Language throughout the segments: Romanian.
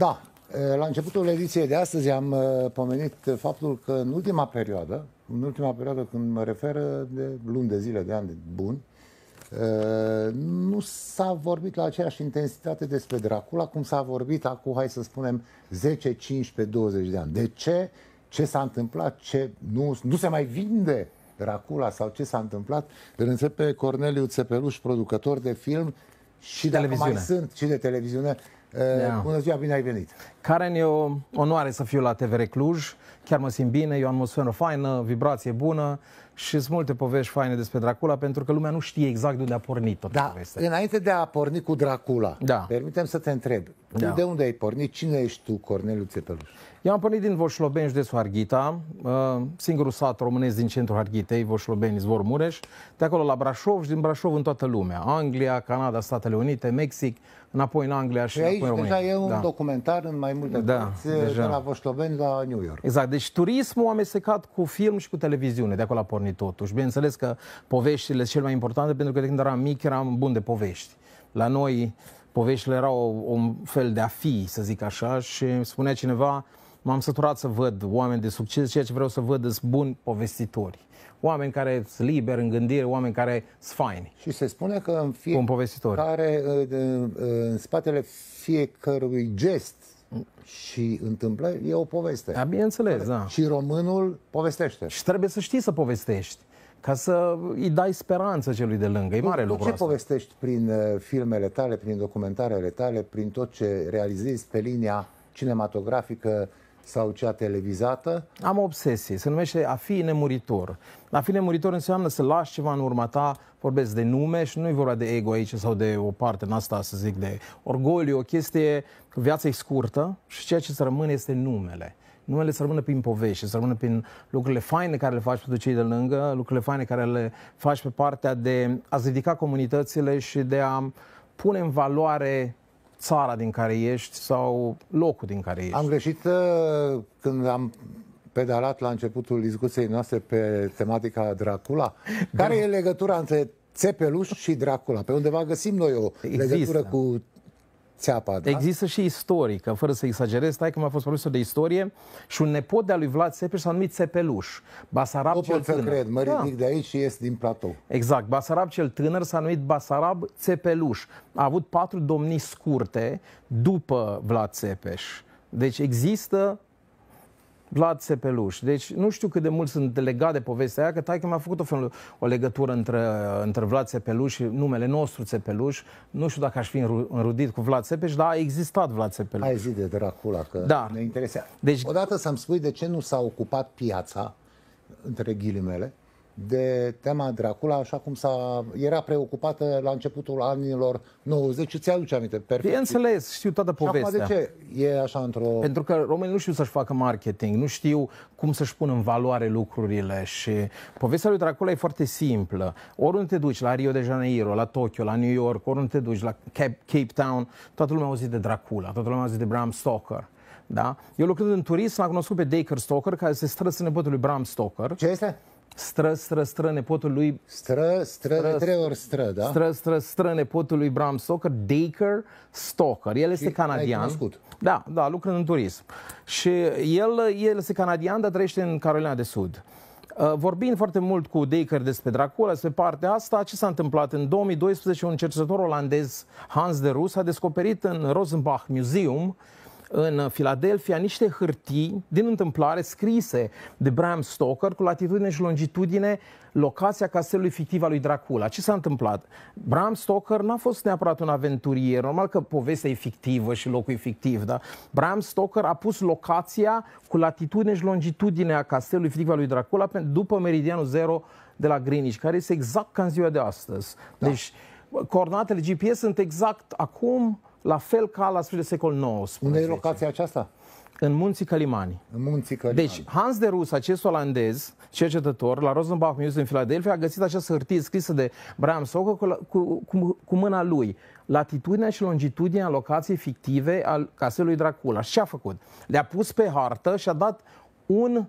Da, la începutul ediției de astăzi am pomenit faptul că în ultima perioadă, în ultima perioadă când mă referă de luni de zile, de ani de bun, nu s-a vorbit la aceeași intensitate despre Dracula cum s-a vorbit acum, hai să spunem, 10, 15, 20 de ani. De ce? Ce s-a întâmplat? Ce nu, nu se mai vinde Dracula sau ce s-a întâmplat? Îl înțeleg pe Corneliu Țepeluș, producător de film și de mai sunt și de televiziune. Yeah. Bună ziua, bine ai venit! Karen, e o onoare să fiu la TVR Cluj. Chiar mă simt bine, e o atmosferă faină, vibrație bună și sunt multe povești faine despre Dracula pentru că lumea nu știe exact de unde a pornit tot da, povestea. Înainte de a porni cu Dracula, da. permitem să te întreb. Da. De unde ai pornit? Cine ești tu, Corneliu Țepeluș? Eu am pornit din Voșlobeni, județul Harghita, uh, singurul sat românesc din centrul Harghitei, Voșlobeni, Zvor Mureș, de acolo la Brașov și din Brașov în toată lumea. Anglia, Canada, Statele Unite, Mexic, înapoi în Anglia și, și aici înapoi în România. deja e un da. documentar în mai multe da, părți, de la Voșlobeni la New York. Exact, deci turismul amestecat cu film și cu televiziune, de acolo a pornit totul. Și bineînțeles că poveștile sunt cel mai importante, pentru că de când eram mic eram bun de povești. La noi poveștile erau un fel de a fi, să zic așa, și spunea cineva, m-am săturat să văd oameni de succes, ceea ce vreau să văd sunt buni povestitori. Oameni care sunt liberi în gândire, oameni care sunt faini. Și se spune că în fiecare, în spatele fiecărui gest și întâmplări e o poveste. Da, bineînțeles, da. Și românul povestește. Și trebuie să știi să povestești ca să îi dai speranță celui de lângă. E mare lucru Ce asta. povestești prin uh, filmele tale, prin documentarele tale, prin tot ce realizezi pe linia cinematografică sau cea televizată? Am o obsesie, se numește a fi nemuritor. A fi nemuritor înseamnă să lași ceva în urma ta, vorbesc de nume și nu e vorba de ego aici sau de o parte în asta, să zic, de orgoliu, o chestie că viața e scurtă și ceea ce să rămâne este numele numele să rămână prin povești, să rămână prin lucrurile faine care le faci pentru cei de lângă, lucrurile faine care le faci pe partea de a ridica comunitățile și de a pune în valoare țara din care ești sau locul din care ești. Am greșit uh, când am pedalat la începutul discuției noastre pe tematica Dracula. Care da. e legătura între Țepeluș și Dracula? Pe undeva găsim noi o Există. legătură cu țeapa, da? Există și istorică, fără să exagerez, stai că mi-a fost profesor de istorie și un nepot de-a lui Vlad Țepeș s-a numit Țepeluș. Basarab nu cel pot tânăr. să cred, mă ridic da. de aici și ies din platou. Exact, Basarab cel tânăr s-a numit Basarab Țepeluș. A avut patru domnii scurte după Vlad Țepeș. Deci există Vlad Sepeluș. Deci nu știu cât de mult sunt legat de povestea aia, că taică mi-a făcut o, fel, o legătură între, între Vlad Sepeluș și numele nostru Sepeluș. Nu știu dacă aș fi înrudit cu Vlad Sepeș, dar a existat Vlad Sepeluș. Hai zi de Dracula, că da. ne interesează. Deci... Odată să-mi spui de ce nu s-a ocupat piața, între ghilimele, de tema Dracula, așa cum s-a, era preocupată la începutul anilor 90. Ți aduce aminte? Perfect. Bineînțeles, știu toată povestea. Și de ce e așa într-o... Pentru că românii nu știu să-și facă marketing, nu știu cum să-și pună în valoare lucrurile și povestea lui Dracula e foarte simplă. Oriunde te duci, la Rio de Janeiro, la Tokyo, la New York, oriunde te duci, la Cape, Cape Town, toată lumea a auzit de Dracula, toată lumea a auzit de Bram Stoker. Da? Eu lucrând în turism, l-am cunoscut pe Dacre Stoker, care se străsă nepotul lui Bram Stoker. Ce este? Stră, stră, stră, nepotul lui... Stră, stră, stră de trei ori stră, da? Stră, stră, stră, nepotul lui Bram Stoker, Dacre Stoker. El este și canadian. Da, da, lucrând în turism. Și el, el este canadian, dar trăiește în Carolina de Sud. Uh, vorbind foarte mult cu Dacre despre Dracula, despre partea asta, ce s-a întâmplat? În 2012, un cercetător olandez, Hans de Rus, a descoperit în Rosenbach Museum în Philadelphia niște hârtii din întâmplare scrise de Bram Stoker cu latitudine și longitudine locația castelului fictiv al lui Dracula. Ce s-a întâmplat? Bram Stoker n-a fost neapărat un aventurier, normal că povestea e fictivă și locul e fictiv, da? Bram Stoker a pus locația cu latitudine și longitudine a castelului fictiv al lui Dracula după meridianul zero de la Greenwich, care este exact ca în ziua de astăzi. Da. Deci, coordonatele GPS sunt exact acum la fel ca la sfârșitul secolului XIX. Unde e locația aceasta? În Munții Calimani. În Munții Calimani. Deci, Hans de Rus, acest olandez, cercetător, la Rosenbach Museum în Philadelphia, a găsit această hârtie scrisă de Bram Stoker cu, cu, cu, cu mâna lui. Latitudinea și longitudinea locației fictive al castelului Dracula. Și ce a făcut? Le-a pus pe hartă și a dat un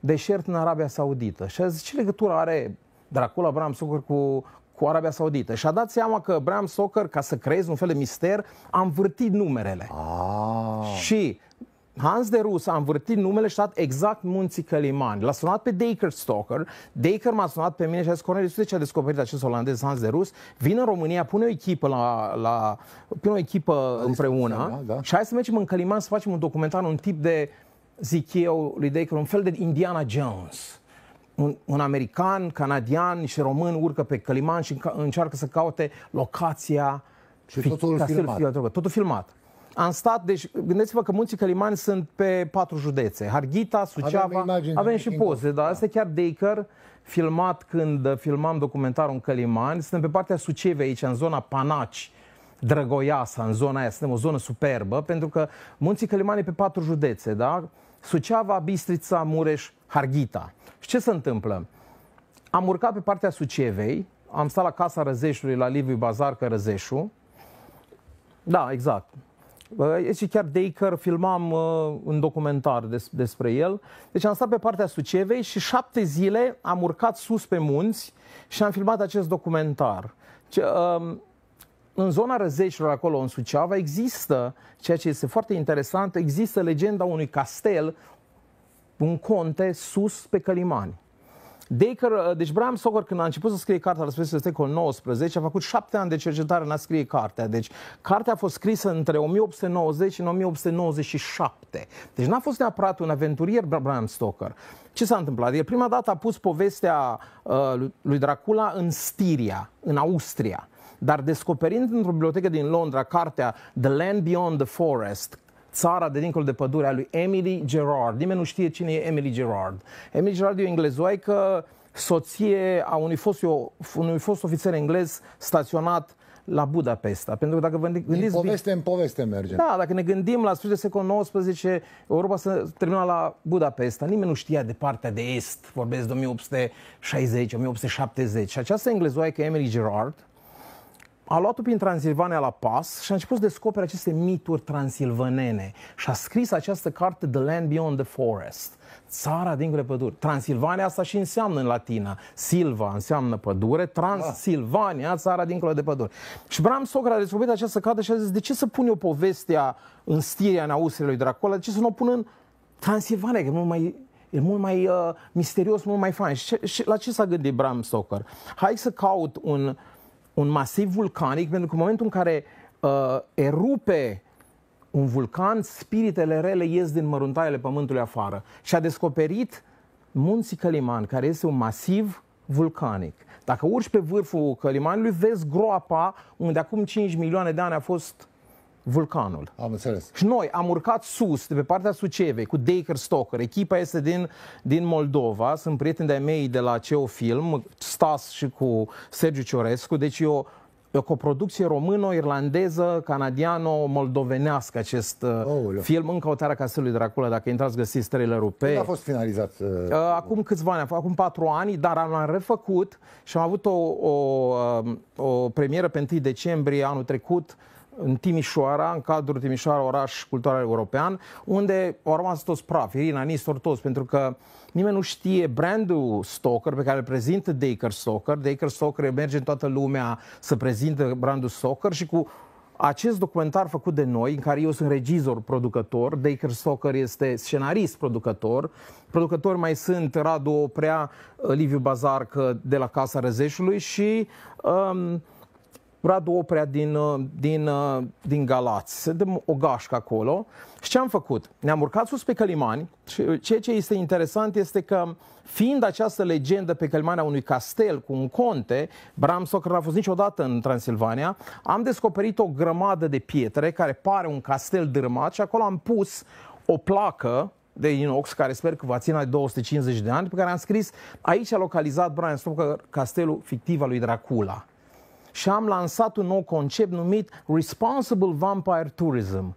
deșert în Arabia Saudită. Și a zis, ce legătură are Dracula Bram Stoker cu, cu Arabia Saudită. Și a dat seama că Bram Stoker, ca să creezi un fel de mister, a învârtit numerele. Ah. Ah. Și Hans de Rus a învârtit numele și a dat exact munții Călimani. L-a sunat pe Daker Stoker. Daker m-a sunat pe mine și a zis, Cornelius, de ce a descoperit acest olandez Hans de Rus? Vine în România, pune o echipă la, la pune o echipă împreună da, da. și hai să mergem în Călimani să facem un documentar, un tip de, zic eu, lui Daker, un fel de Indiana Jones. Un, un american, canadian și român urcă pe Căliman și încearcă să caute locația și totul filmat. Totul filmat. Am stat, deci gândiți-vă că munții Călimani sunt pe patru județe. Harghita, Suceava, avem, avem și poze, dar asta e chiar Daker, filmat când filmam documentarul în Călimani. Suntem pe partea Sucevei aici, în zona Panaci, Drăgoiasa, în zona aia, suntem o zonă superbă, pentru că munții Călimani e pe patru județe, da? Suceava, Bistrița, Mureș, Harghita. Și ce se întâmplă? Am urcat pe partea Sucevei, am stat la casa Răzeșului, la Liviu Bazar Răzeșu. Da, exact. Și chiar Daker filmam uh, un documentar des, despre el. Deci am stat pe partea Sucevei și șapte zile am urcat sus pe munți și am filmat acest documentar. Ce, uh, în zona Răzeșilor, acolo în Suceava, există, ceea ce este foarte interesant, există legenda unui castel, un conte sus pe Călimani. Dacre, uh, deci Bram Stoker când a început să scrie cartea la sfârșitul secolului XIX, a făcut șapte ani de cercetare în a scrie cartea. Deci cartea a fost scrisă între 1890 și 1897. Deci n-a fost neapărat un aventurier Bram Stoker. Ce s-a întâmplat? El prima dată a pus povestea uh, lui Dracula în Stiria, în Austria. Dar descoperind într-o bibliotecă din Londra cartea The Land Beyond the Forest, țara de dincolo de pădure a lui Emily Gerard. Nimeni nu știe cine e Emily Gerard. Emily Gerard e o englezoaică, soție a unui fost, unui fost ofițer englez staționat la Budapesta. Pentru că dacă vă gândiți... Din poveste în poveste mergem. Da, dacă ne gândim la sfârșitul secolului XIX, Europa să termina la Budapesta. Nimeni nu știa de partea de est, vorbesc de 1860, 1870. Și această englezoaică Emily Gerard, a luat-o prin Transilvania la pas și a început să descopere aceste mituri transilvanene și a scris această carte The Land Beyond the Forest, țara dincolo de pădure. Transilvania asta și înseamnă în latină. Silva înseamnă pădure, Transilvania, țara dincolo de pădure. Și Bram Stoker a descoperit această carte și a zis, de ce să pun eu povestea în Stiria, în Austria lui Dracula, de ce să nu o pun în Transilvania, că e mult mai E mult mai uh, misterios, mult mai fain. Și, ce, și la ce s-a gândit Bram Stoker? Hai să caut un, un masiv vulcanic, pentru că în momentul în care uh, erupe un vulcan, spiritele rele ies din măruntaiele pământului afară. Și a descoperit munții Căliman, care este un masiv vulcanic. Dacă urci pe vârful Călimanului, vezi groapa unde acum 5 milioane de ani a fost vulcanul. Am înțeles. Și noi am urcat sus, de pe partea Sucevei, cu Daker Stoker. Echipa este din, din Moldova, sunt prieteni de-ai mei de la CEO Film, Stas și cu Sergiu Ciorescu, deci eu E o coproducție română-irlandeză, canadiano-moldovenească acest uh, oh, film în căutarea castelului Dracula, dacă intrați găsiți trailerul pe... Când a fost finalizat? Uh... uh acum câțiva ani, acum patru ani, dar am refăcut și am avut o, o, um, o premieră pe 1 decembrie anul trecut în Timișoara, în cadrul Timișoara, oraș cultural european, unde au rămas toți prafi, Irina Nistor, toți, pentru că nimeni nu știe brandul Stoker pe care îl prezintă Daker Stoker. Daker Stoker merge în toată lumea să prezinte brandul Stoker și cu acest documentar făcut de noi, în care eu sunt regizor producător, Daker Stoker este scenarist producător, producători mai sunt Radu Oprea, Liviu Bazarcă de la Casa Răzeșului și um, Radu Oprea din, uh, din, uh, din Galați. Suntem o gașcă acolo. Și ce am făcut? Ne-am urcat sus pe Călimani și ceea ce este interesant este că fiind această legendă pe Călimani a unui castel cu un conte, Bram Stoker n-a fost niciodată în Transilvania, am descoperit o grămadă de pietre care pare un castel dărâmat și acolo am pus o placă de inox, care sper că va ține 250 de ani, pe care am scris aici a localizat Bram Stoker castelul fictiv al lui Dracula și am lansat un nou concept numit Responsible Vampire Tourism,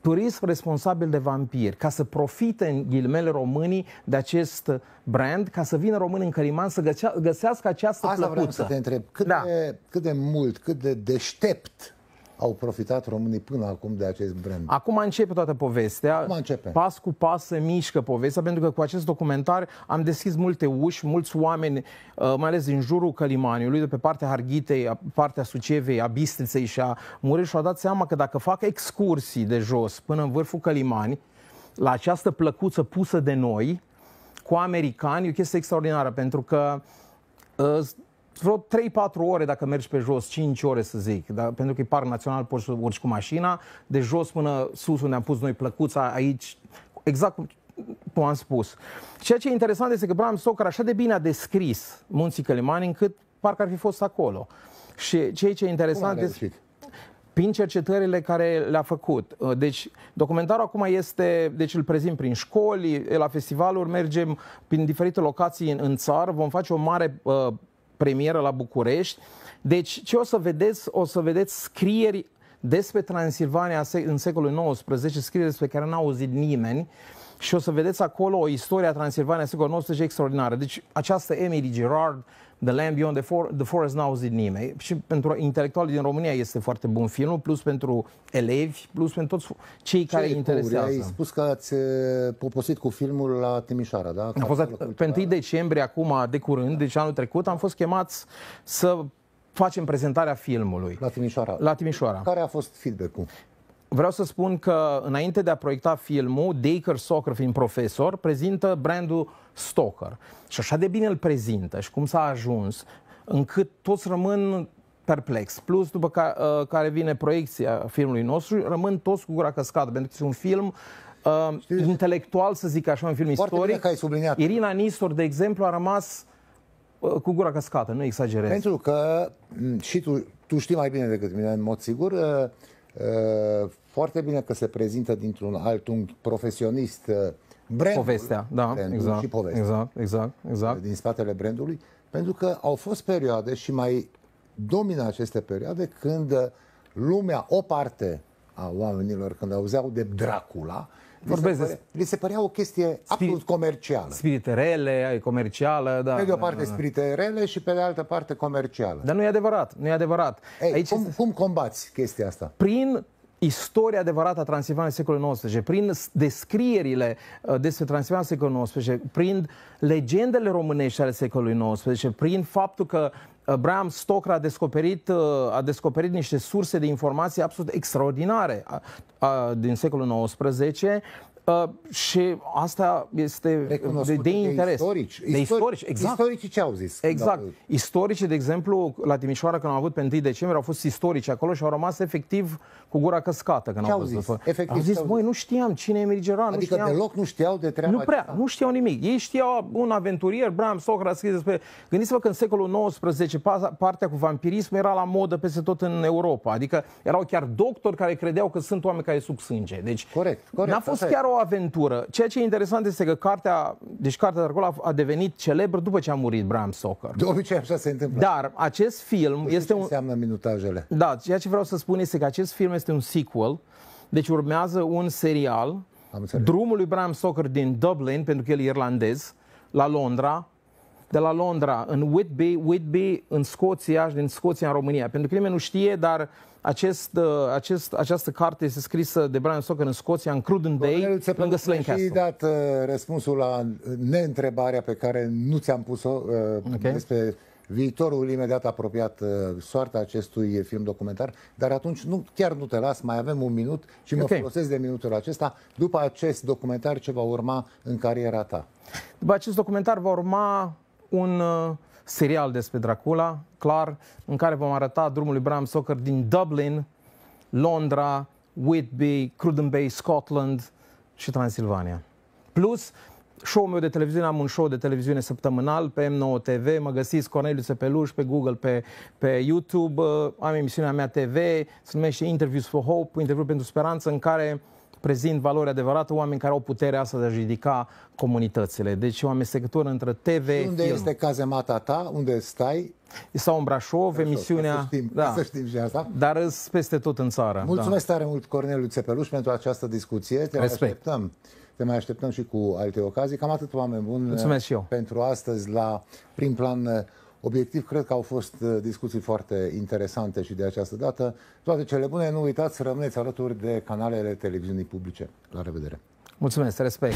turism responsabil de vampiri, ca să profite în ghilimele românii de acest brand, ca să vină români în Căliman să găsească această Asta plăcuță. vreau să te întreb. Cât, da. de, cât de mult, cât de deștept au profitat românii până acum de acest brand? Acum începe toată povestea. Acum începe. Pas cu pas se mișcă povestea, pentru că cu acest documentar am deschis multe uși, mulți oameni, uh, mai ales din jurul Călimaniului, de pe partea Harghitei, partea Sucevei, a Bistriței și a Mureș, și-au dat seama că dacă fac excursii de jos până în vârful Călimani, la această plăcuță pusă de noi, cu americani, e o chestie extraordinară, pentru că uh, vreo 3-4 ore dacă mergi pe jos, 5 ore să zic, dar pentru că e parc național, poți să urci cu mașina, de jos până sus unde am pus noi plăcuța aici, exact cum am spus. Ceea ce e interesant este că Bram Stoker așa de bine a descris munții Călimani încât parcă ar fi fost acolo. Și ceea ce e interesant este prin cercetările care le-a făcut. Deci, documentarul acum este, deci îl prezint prin școli, la festivaluri, mergem prin diferite locații în, în țară, vom face o mare uh, premieră la București. Deci ce o să vedeți? O să vedeți scrieri despre Transilvania în secolul XIX, scrieri despre care n-a auzit nimeni și o să vedeți acolo o istorie a Transilvania în secolul XIX extraordinară. Deci această Emily Gerard, The Land Beyond the, For- the Forest n-a auzit nimeni. Și pentru intelectuali din România este foarte bun filmul, plus pentru elevi, plus pentru toți cei Ce care îi interesează. Ai spus că ați uh, poposit cu filmul la Timișoara, da? Am fost pe 1 decembrie, acum, de curând, deci anul trecut, am fost chemați să facem prezentarea filmului. La Timișoara. La Timișoara. Care a fost feedback-ul? Vreau să spun că înainte de a proiecta filmul, Daker Soccer, fiind profesor, prezintă brandul Stoker. Și așa de bine îl prezintă și cum s-a ajuns, încât toți rămân perplex. Plus, după ca, uh, care vine proiecția filmului nostru, rămân toți cu gura căscată, pentru că este un film uh, intelectual, să zic așa, un film Foarte istoric. Bine că ai subliniat. Irina Nistor, de exemplu, a rămas uh, cu gura căscată, nu exagerez. Pentru că, și tu, tu știi mai bine decât mine, în mod sigur, uh, uh, foarte bine că se prezintă dintr-un alt unghi profesionist uh, brandul, povestea, da, brandul exact, și povestea. Exact, exact, exact. Din spatele brandului, pentru că au fost perioade și mai domină aceste perioade când lumea, o parte a oamenilor, când auzeau de Dracula, Vorbesc li se, părea, li se părea o chestie spirit, absolut comercială. Spirite rele, comercială, da. Pe de o parte da, da. spirite rele și pe de altă parte comercială. Dar nu e adevărat, nu e adevărat. Ei, Aici cum, este... cum combați chestia asta? Prin istoria adevărată a Transilvaniei secolului XIX, prin descrierile uh, despre Transilvania secolului XIX, prin legendele românești ale secolului XIX, prin faptul că uh, Bram Stoker a descoperit, uh, a descoperit niște surse de informații absolut extraordinare a, a, din secolul XIX, Uh, și asta este de, de interes. Istorici. De istorici, exact. Istoricii ce au zis? Exact. Da. Istorici, de exemplu, la Timișoara, când am avut pe 1 decembrie, au fost istorici acolo și au rămas efectiv cu gura căscată. Când ce au zis? Efectiv, au zis, băi, nu știam cine e Mirigeran. Adică nu știam. deloc nu știau de treaba Nu prea, aceea. nu știau nimic. Ei știau un aventurier, Bram Stoker a scris despre... Gândiți-vă că în secolul XIX partea cu vampirism era la modă peste tot în Europa. Adică erau chiar doctori care credeau că sunt oameni care sub sânge. Deci corect, corect, n-a fost chiar o aventură aventură. Ceea ce e interesant este că cartea, deci cartea de acolo a devenit celebră după ce a murit Bram Stoker. De obicei așa se întâmplă. Dar acest film nu este ce un... înseamnă minutajele. Da, ceea ce vreau să spun este că acest film este un sequel, deci urmează un serial, drumul lui Bram Stoker din Dublin, pentru că el e irlandez, la Londra, de la Londra în Whitby, Whitby în Scoția și din Scoția în România. Pentru că nimeni nu știe, dar acest, uh, acest, această carte este scrisă de Brian Stoker în Scoția, în Cruden Bay, lângă Slane Castle. Și dat uh, răspunsul la neîntrebarea pe care nu ți-am pus-o uh, okay. despre viitorul imediat apropiat, uh, soarta acestui film documentar, dar atunci nu, chiar nu te las, mai avem un minut și mă okay. folosesc de minutul acesta. După acest documentar, ce va urma în cariera ta? După acest documentar va urma un uh, serial despre Dracula, clar, în care vom arăta drumul lui Bram Stoker din Dublin, Londra, Whitby, Cruden Bay, Scotland și Transilvania. Plus, show-ul meu de televiziune, am un show de televiziune săptămânal pe M9 TV, mă găsiți Corneliu Sepeluș pe Google, pe, pe YouTube, uh, am emisiunea mea TV, se numește Interviews for Hope, interviu pentru speranță, în care prezint valori adevărate, oameni care au puterea asta de a ridica comunitățile. Deci o amestecătură între TV, și unde film. este cazemata ta? Unde stai? Sau în Brașov, Brașov emisiunea... Să știm, da. să știm și asta. Dar peste tot în țară. Mulțumesc da. tare mult, Corneliu Țepeluș, pentru această discuție. Te Respect. mai așteptăm. Te mai așteptăm și cu alte ocazii. Cam atât, oameni buni. Mulțumesc și eu. Pentru astăzi, la prim plan Obiectiv, cred că au fost uh, discuții foarte interesante și de această dată. Toate cele bune, nu uitați să rămâneți alături de canalele televiziunii publice. La revedere! Mulțumesc, respect!